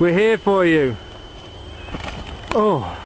We're here for you. Oh.